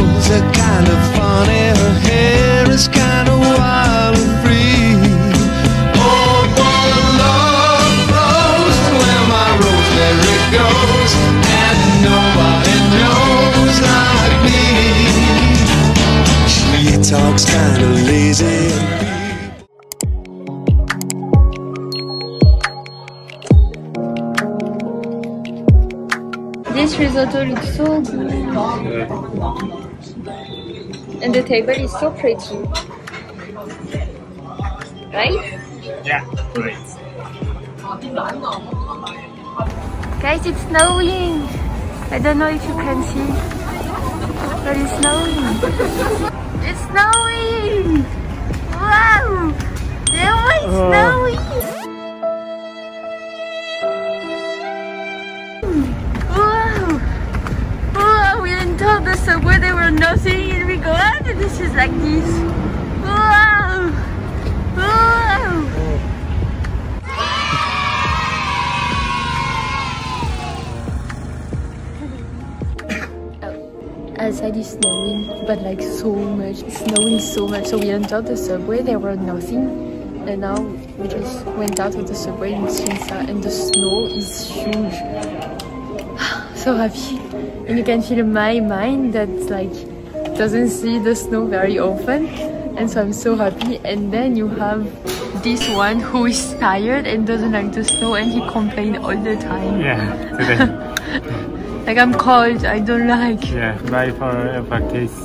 eyes are kind of funny. Her hair is kind of wild and free. Oh, for love flows to where my rosemary goes, and nobody knows like me. She talks kind of lazy. This risotto looks so good. And the table is so pretty. Right? Yeah, great. Guys, it's snowing. I don't know if you can see, but it's snowing. It's snowing. Wow! This is like this. Wow! Wow! outside is snowing, but like so much, snowing so much. So we entered the subway, there were nothing, and now we just went out of the subway in Sinsa, and the snow is huge. so happy, and you can feel my mind that like doesn't see the snow very often, and so I'm so happy. And then you have this one who is tired and doesn't like the snow, and he complains all the time. Yeah. Like I'm cold, I don't like. yeah, buy for a phone case.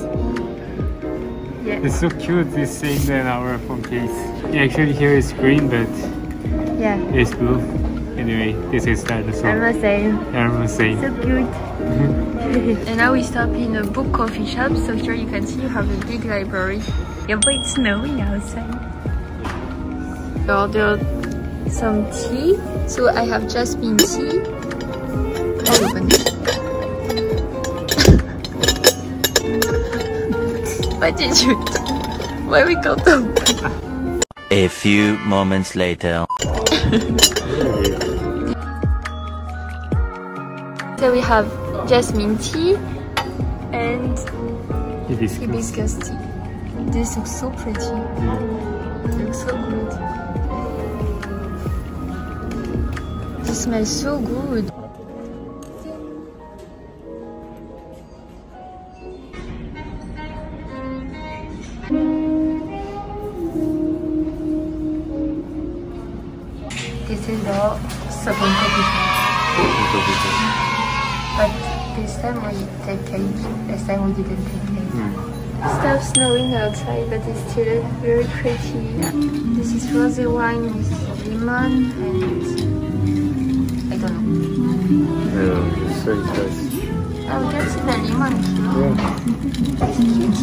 Yeah. It's so cute, this thing in our phone case. Yeah, actually here is green, but Yeah, it's blue. Anyway, this is dinosaur. I'm the same. Almost same. So cute. and now we stop in a book coffee shop. So here you can see you have a big library. Yeah, but it's snowing outside. I ordered some tea. So I have jasmine tea. I'll open it. What did you do? Why we can't open? A few moments later. So we have jasmine tea and Hibiscus. hibiscus tea. This looks so pretty. Looks so good. This smells so good. This is the second coffee. But this time we take cake. Last time we didn't take cake. Stop snowing outside, but it's still very pretty. This is rosé wine with lemon and I don't know. Yeah, it's so interesting. Oh, that's the lemon here. Yeah, It's cute.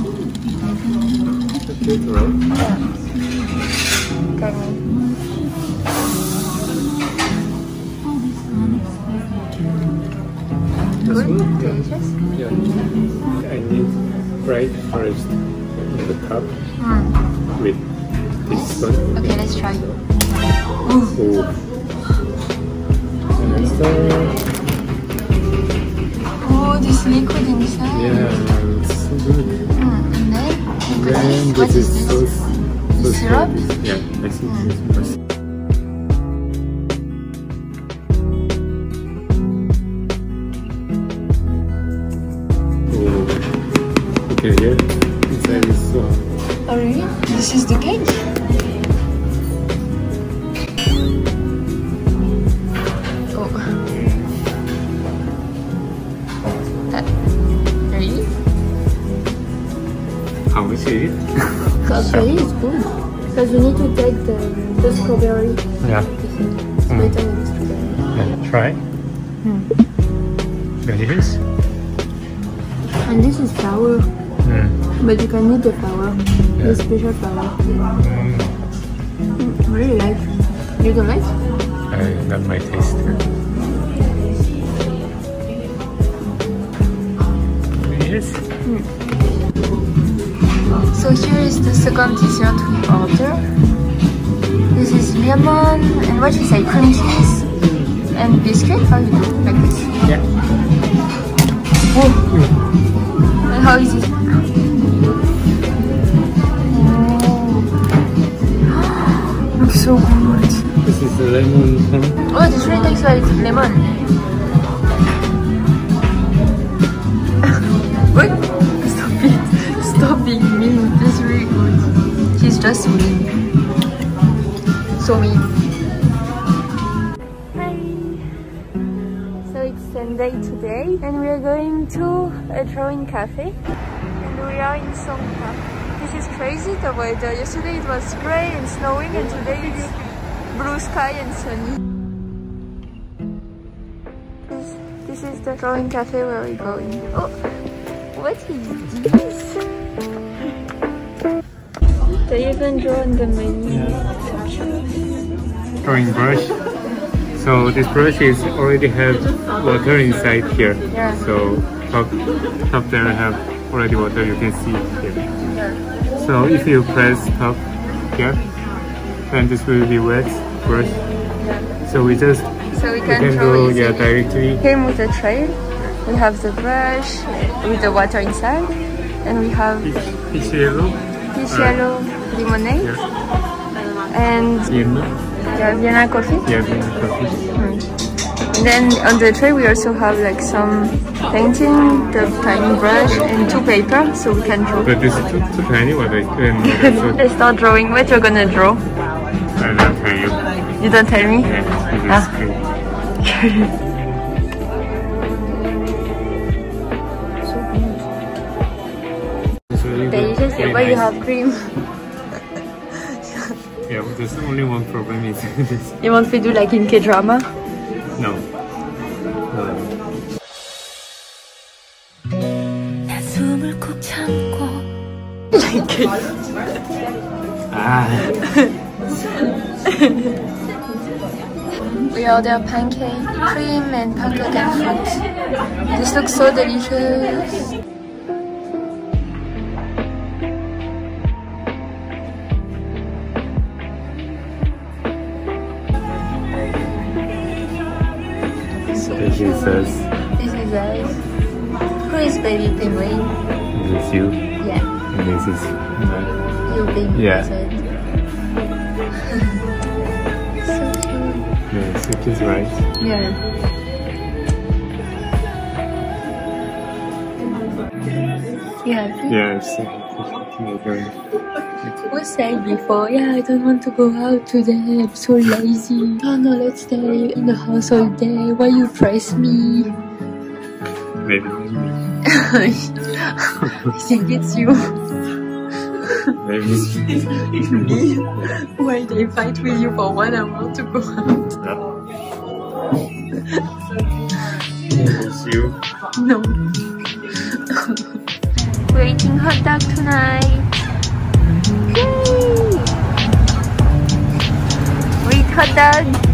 so cute, right? Yeah. Can yeah. I need right first in the cup Mm. with this one. Okay, let's try. Oh. And then start. Oh, this liquid inside. Yeah, it's so good. Mm. And then, Then this. What this is so syrup? Yeah, I think this must. Okay, here. Oh really? This is the cake? Oh. Really? How much is it? Strawberry is good. Because we need to take the, the strawberry. Yeah. It's Mm. better strawberry. yeah. Try. Delicious. And this is flour. Mm. But you can eat the flour. Yeah. The special flour. Mm. Mm, really like. You don't like? I got my taste. Yes. So here is the second dessert we order. This is lemon and what you say, cream cheese and biscuit. How you do? Like this. Yeah. And how is it? So good. This is the lemon. Oh, this really tastes like lemon. Wait, stop it. Stop being mean. This is really good. He's just mean. So mean. Hi. So it's Sunday today and we are going to a drawing cafe and we are in Songpa. Is crazy the weather. Yesterday it was grey and snowing and today it's blue sky and sunny. This, this is the drawing cafe where we're going. Oh, what is this? They even draw on the menu. Drawing brush. So this brush is already have water inside here. Yeah. So top, top there have already water you can see here. So if you press top here, then this will be wet brush. So we just So we we can, can draw go easily. yeah directly. Came with a tray. We have the brush with the water inside, and we have Peach yellow. Alright. yellow lemonade Yeah. and Vienna. yeah, Vienna coffee. Yeah, Vienna coffee. And then on the tray we also have like some painting, the tiny brush, and two paper, so we can draw. But this is too, too tiny. What I can. Let's start drawing. What you're gonna draw? I don't tell you. You don't tell me. Yeah, Ah. good. It's really good. Delicious. Very But you have cream. Yeah, but there's only one problem is this. You want to do like in K drama? No. No. We order pancake, cream, and pancake and fruit. This looks so delicious. This is us. This is us. Who is baby penguin? Is it you. Yeah, this is you baby Yeah. lizard. so it is right. Yeah. You happy? Yes. Yeah, Who said before, yeah, I don't want to go out today, I'm so lazy. Oh no, let's stay in the house all day. Why you press me? Maybe. I think it's you. Maybe. Why they fight with you for one hour to go out? It's you. No. We're eating hot dog tonight. Yay! We eat hot dog.